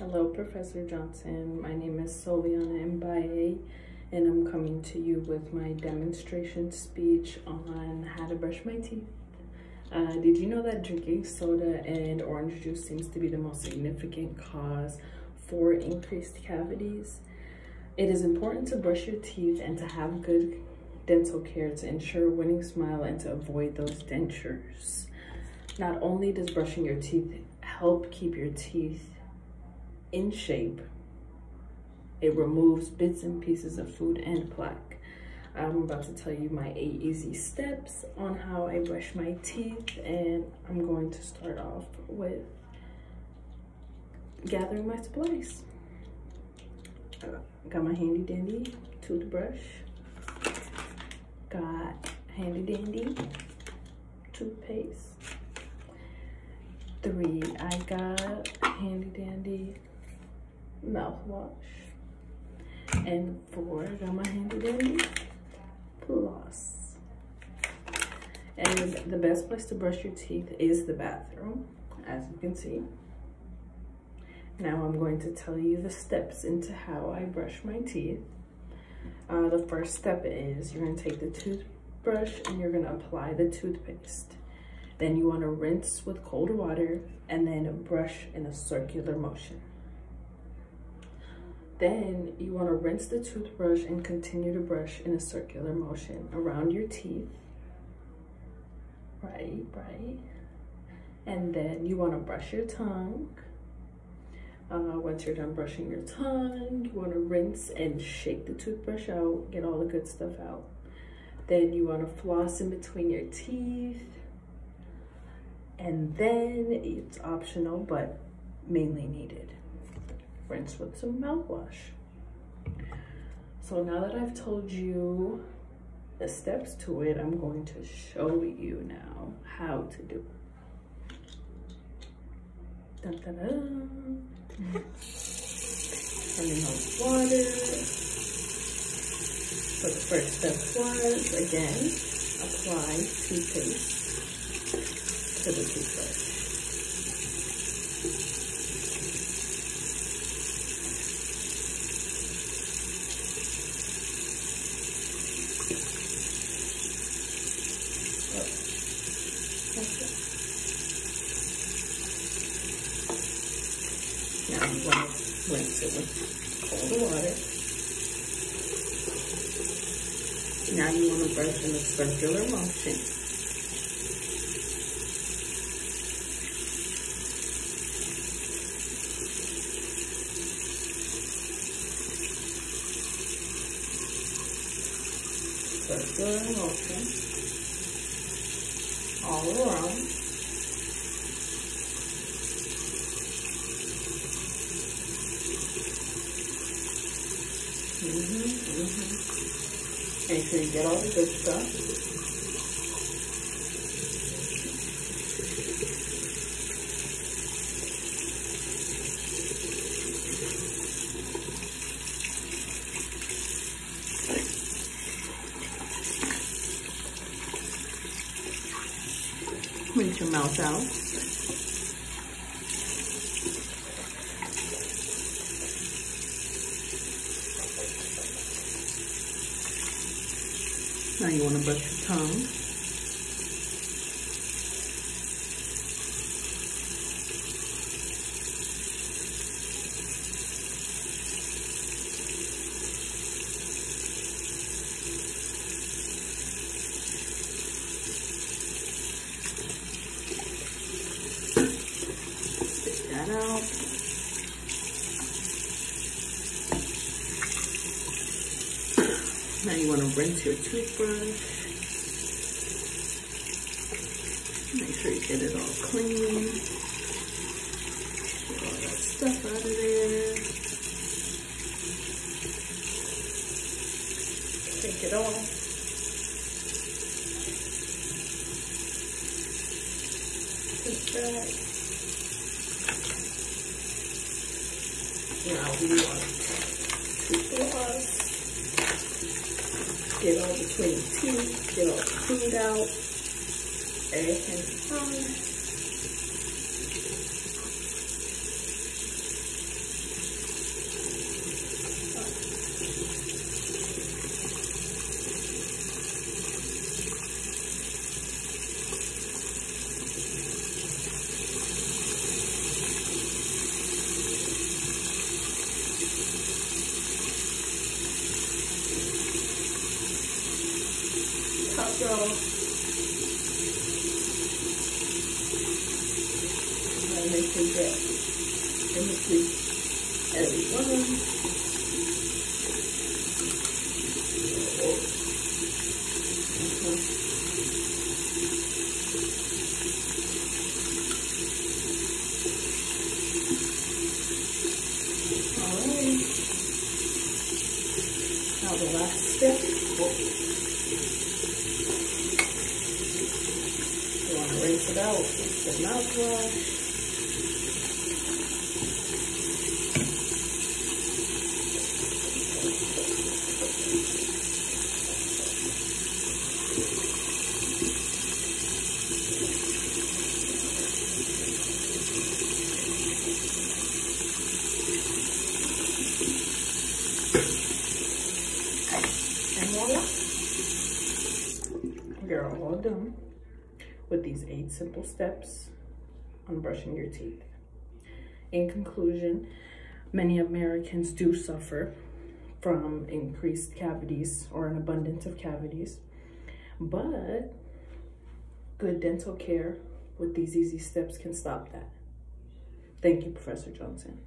Hello, Professor Johnson. My name is Solyana Embaye, and I'm coming to you with my demonstration speech on how to brush my teeth. Uh, did you know that drinking soda and orange juice seems to be the most significant cause for increased cavities? It is important to brush your teeth and to have good dental care to ensure a winning smile and to avoid those dentures. Not only does brushing your teeth help keep your teeth in shape. It removes bits and pieces of food and plaque. I'm about to tell you my eight easy steps on how I brush my teeth and I'm going to start off with gathering my supplies. Got my handy dandy toothbrush. Got handy dandy toothpaste. Three, I got handy dandy mouthwash. And four, I got my handy dandy floss. And the best place to brush your teeth is the bathroom, as you can see. Now I'm going to tell you the steps into how I brush my teeth. Uh, the first step is you're gonna take the toothbrush and you're gonna apply the toothpaste. Then you wanna rinse with cold water and then brush in a circular motion. Then you want to rinse the toothbrush and continue to brush in a circular motion around your teeth. Right, right. And then you want to brush your tongue. Uh, once you're done brushing your tongue, you want to rinse and shake the toothbrush out, get all the good stuff out. Then you want to floss in between your teeth. And then it's optional, but mainly needed rinse with some mouthwash. So now that I've told you the steps to it, I'm going to show you now how to do it. Dun, dun, dun. Turning on water. So the first step was, again, apply toothpaste to the toothbrush. Now I'm going to rinse it with cold water. Now you want to brush in a circular motion. Circular motion. All around. Sure you get all the good stuff. Rinse your mouth out. Now you want to brush your tongue. Spit that out. Now you want to rinse your toothbrush. Make sure you get it all clean. Get all that stuff out of there. Take it off. Take that. Now we to floss get all between teeth, get all the food out, everything's fine. Go. And make sure that in between every one. Now the last step. Oh. You want to rinse it out. With the mouthwash. You're all done with these eight simple steps on brushing your teeth. In conclusion, many Americans do suffer from increased cavities or an abundance of cavities, but good dental care with these easy steps can stop that. Thank you, Professor Johnson.